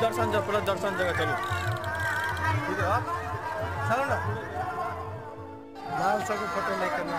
दर्शन जब पहले दर्शन जगह चलो। ठीक है आप चलो ना। लाल सा को फ़ोटो नहीं करना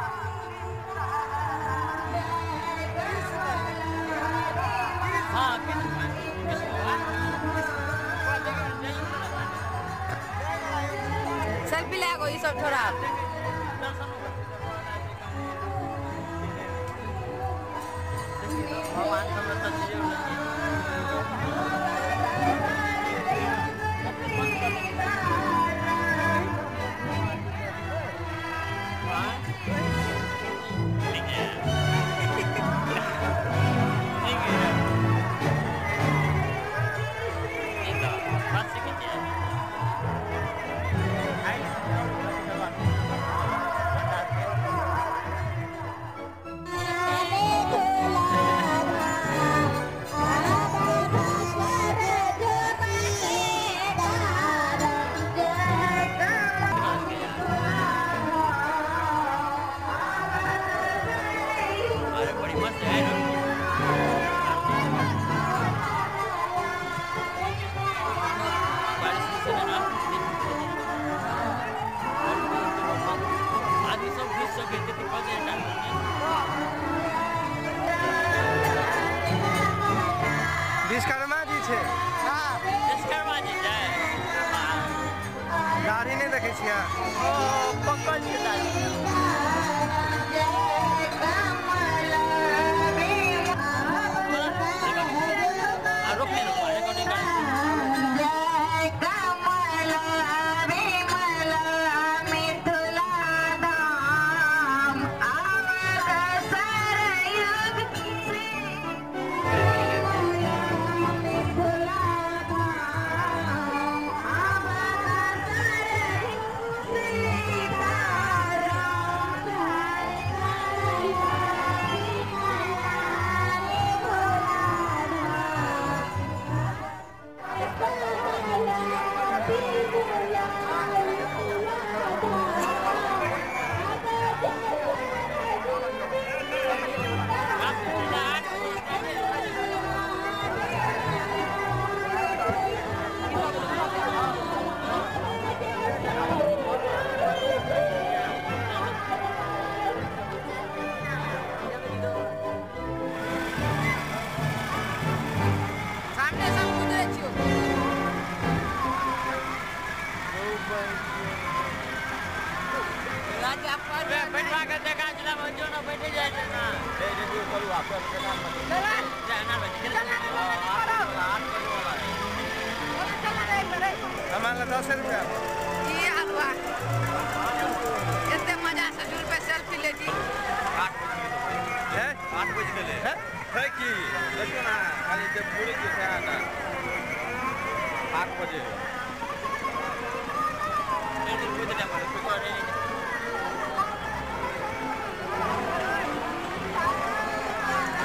सेल्फी ले गो सब थोड़ा देखे दाढ़ी हाँ। नहीं देखे पकड़ के दाढ़ी राजा पर बैठवा कर देखा जिला बच्चों ना बैठे जाए ना ए रेडियो चलो आप आपके नाम मत जाना बैठे आठ बजे वाला है અમારા દસ રૂપિયા ये हलवा इतने मजा से जुल पे सेल्फी लेती હે आठ बजे के लिए है है कि देखिए ना खाली जब पूरी के क्या ना आठ बजे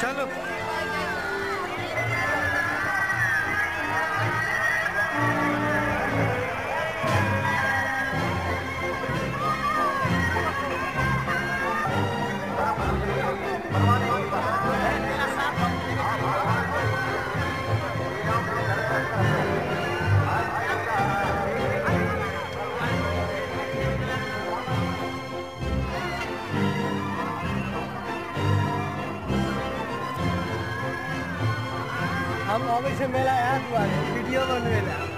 ચલો हम छै मेला हुआ है वीडियो बनबै लए